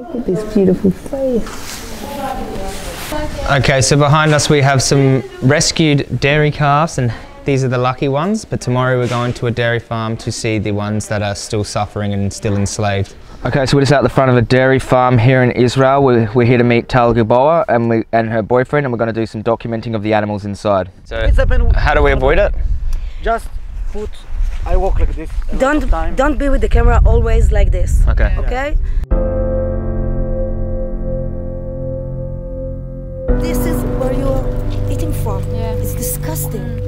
Look at this beautiful face. Okay, so behind us we have some rescued dairy calves and these are the lucky ones, but tomorrow we're going to a dairy farm to see the ones that are still suffering and still enslaved. Okay, so we're just out the front of a dairy farm here in Israel. We're, we're here to meet Tal Gilboa and, we, and her boyfriend and we're going to do some documenting of the animals inside. So how do we avoid it? Just put. I walk like this. a lot of Don't don't be with the camera always like this. Okay. Okay? This you're eating from. Yeah. It's disgusting.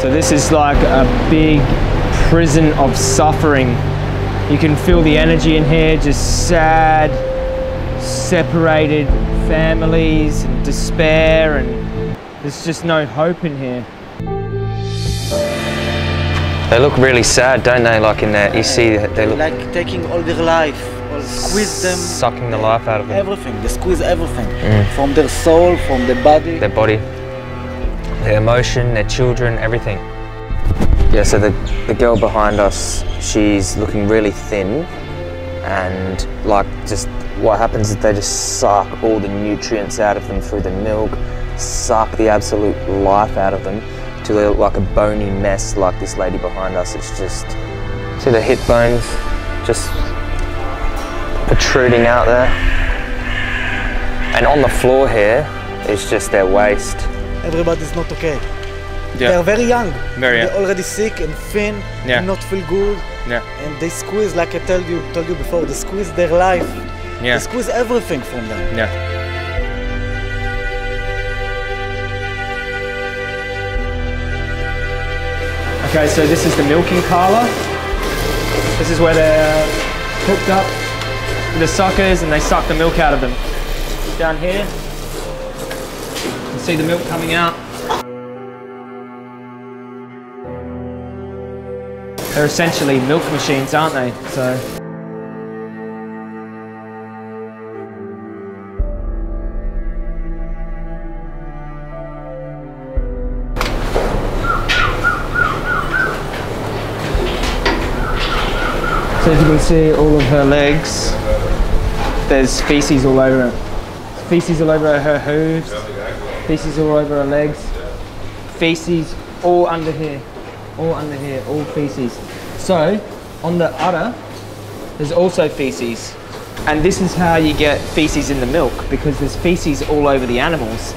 So this is like a big prison of suffering. You can feel the energy in here, just sad, separated families and despair and there's just no hope in here. They look really sad, don't they? Like in there, you see that they look Like taking all their life, or squeeze them. sucking the life out of them, Everything. They squeeze everything Mm. from their soul, from their body. their body, their emotion, their children, everything. Yeah, so the, the girl behind us, she's looking really thin and like just what happens is they just suck all the nutrients out of them through the milk, suck the absolute life out of them to they're like a bony mess like this lady behind us. It's just, see the hip bones just protruding out there. And on the floor here is just their waste. Everybody's not okay. Yeah. They are very young. Very They're already sick and thin. Yeah. And not feel good. Yeah. And they squeeze, like I told you, told you before, they squeeze their life. Yeah. They squeeze everything from them. Yeah. Okay, so this is the milking parlor. This is where they're hooked up with the suckers and they suck the milk out of them. Down here, you can see the milk coming out. They're essentially milk machines, aren't they? So. So as you can see, all of her legs, there's feces all over it. Feces all over her hooves, feces all over her legs, feces all under here, all under here, all feces. So on the udder, there's also feces. And this is how you get feces in the milk because there's feces all over the animals.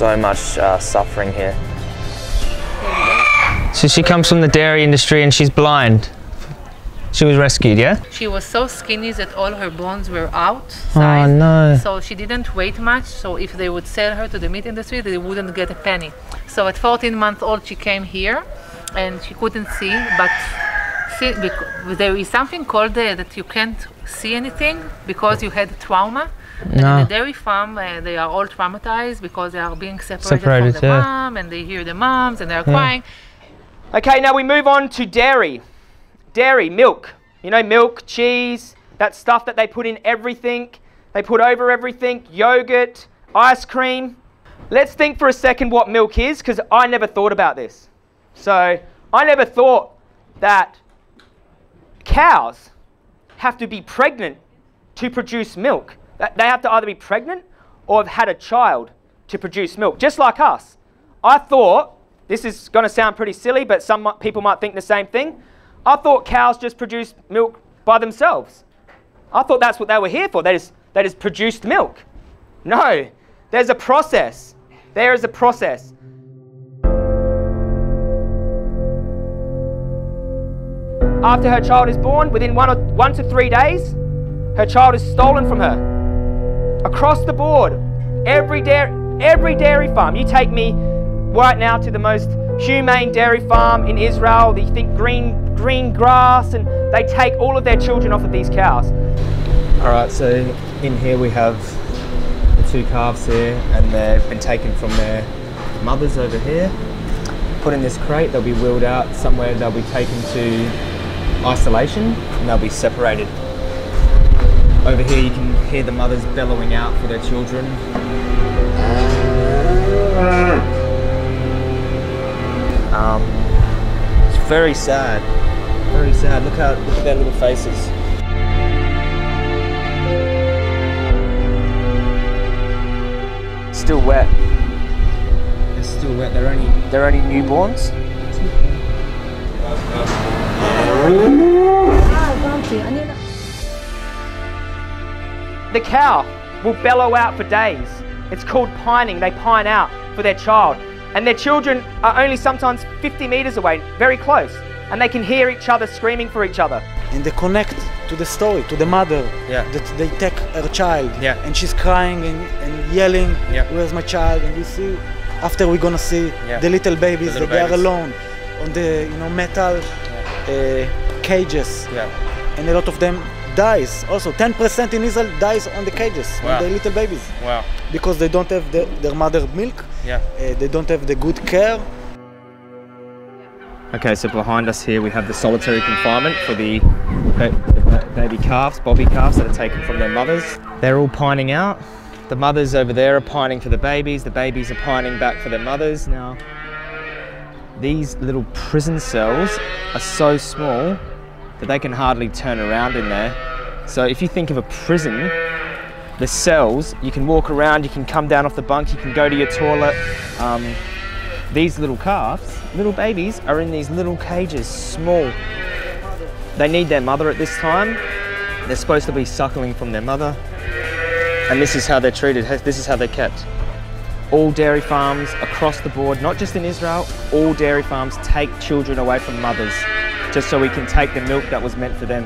So much uh, suffering here. So she comes from the dairy industry and she's blind. She was rescued, yeah? She was so skinny that all her bones were out. Oh no. So she didn't weigh much. So if they would sell her to the meat industry, they wouldn't get a penny. So at 14 months old, she came here, and she couldn't see. But see, there is something called uh, that you can't see anything because you had trauma. And No. in the dairy farm, uh, they are all traumatized because they are being separated, Separated, from the yeah. mom, and they hear the moms, and they are crying. Okay, now we move on to dairy. Dairy, milk. You know, milk, cheese, that stuff that they put in everything. They put over everything, yogurt, ice cream. Let's think for a second what milk is, because I never thought about this. So, I never thought that cows have to be pregnant to produce milk. They have to either be pregnant or have had a child to produce milk, just like us. I thought, this is going to sound pretty silly, but some people might think the same thing. I thought cows just produce milk by themselves. I thought that's what they were here for. They just, they just produced milk. No, there's a process. There is a process. After her child is born, within one, or, one to three days, her child is stolen from her. Across the board, every dairy, every dairy farm, you take me right now to the most humane dairy farm in Israel. You think green, green grass, and they take all of their children off of these cows. All right, so in here we have the two calves here, and they've been taken from their mothers over here. put in this crate, they'll be wheeled out somewhere, they'll be taken to isolation and they'll be separated. Over here you can hear the mothers bellowing out for their children. Um, it's very sad. Very sad. Look how look at their little faces. Still wet. They're still wet. They're only they're only newborns. The cow will bellow out for days. It's called pining. They pine out for their child. And their children are only sometimes 50 meters away, very close. And they can hear each other screaming for each other. And they connect to the story, to the mother. Yeah. That they take her child. Yeah. And she's crying and, and yelling, Yeah. Where's my child? And you see, after we're gonna see Yeah. the little babies The little that they are alone on the you know metal uh, cages. Yeah. And a lot of them dies. Also, 10% in Israel dies on the cages, Wow. on the little babies. Wow. Because they don't have the, their mother milk, Yeah. uh, they don't have the good care. Okay, so behind us here we have the solitary confinement for the, the baby calves, bobby calves that are taken from their mothers. They're all pining out. The mothers over there are pining for the babies. The babies are pining back for their mothers. Now, these little prison cells are so small that they can hardly turn around in there. So if you think of a prison, the cells, you can walk around, you can come down off the bunk, you can go to your toilet. Um, these little calves, little babies, are in these little cages, small. They need their mother at this time. They're supposed to be suckling from their mother. And this is how they're treated, this is how they're kept. All dairy farms across the board, not just in Israel, all dairy farms take children away from mothers just so we can take the milk that was meant for them.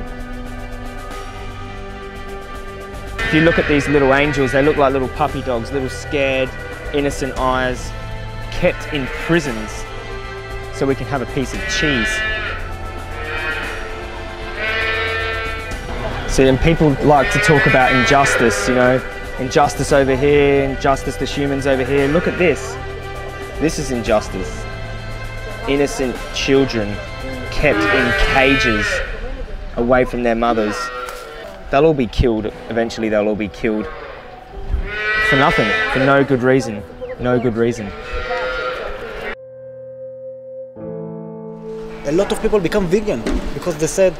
If you look at these little angels, they look like little puppy dogs, little scared, innocent eyes, kept in prisons so we can have a piece of cheese. See, and people like to talk about injustice, you know, injustice over here, injustice to humans over here. Look at this. This is injustice. Innocent children kept in cages away from their mothers. They'll all be killed. Eventually, they'll all be killed for nothing, for no good reason. No good reason. A lot of people become vegan because they said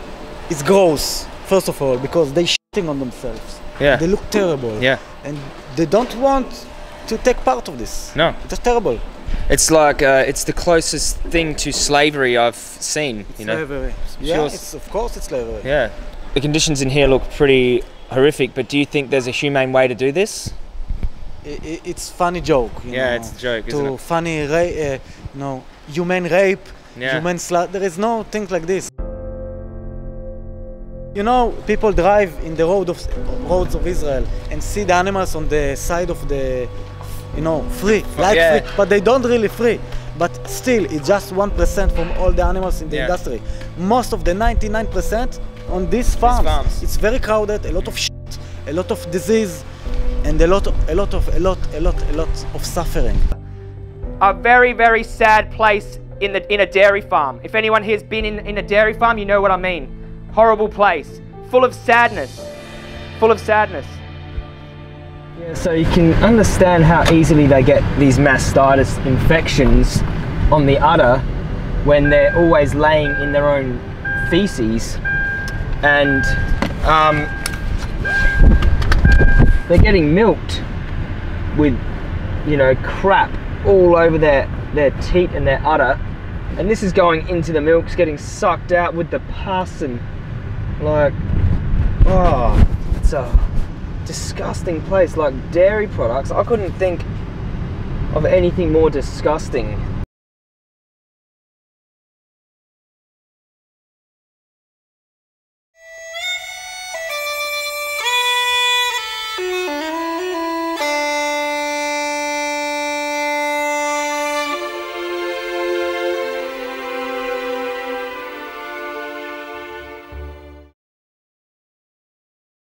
it's gross, first of all, because they're shitting on themselves. Yeah. They look terrible. Yeah. And they don't want to take part of this. No. It's terrible. It's like uh, it's the closest thing to slavery I've seen. You know. Slavery. Yeah, Sure. it's, of course it's slavery. Yeah. The conditions in here look pretty horrific, but do you think there's a humane way to do this? I- I- it's funny joke. You Yeah, know, it's a joke, to isn't it? funny, ra- uh, you know, human rape, Yeah. human slut. There is no thing like this. You know, people drive in the road of roads of Israel and see the animals on the side of the, you know, free, like yeah. free, but they don't really free. But still, it's just one percent from all the animals in the Yeah. industry. Most of the 99% on these farms. farms. It's very crowded. A lot of shit, a lot of disease, and a lot, of, a lot of, a lot, a lot, a lot of suffering. a very, very sad place in the in a dairy farm. If anyone here's been in, in a dairy farm, you know what I mean. Horrible place, full of sadness, full of sadness. Yeah, so you can understand how easily they get these mastitis infections on the udder when they're always laying in their own feces, and um, they're getting milked with you know, crap all over their, their teat and their udder. And this is going into the milk, it's getting sucked out with the pus and like, oh, it's a disgusting place. Like dairy products, I couldn't think of anything more disgusting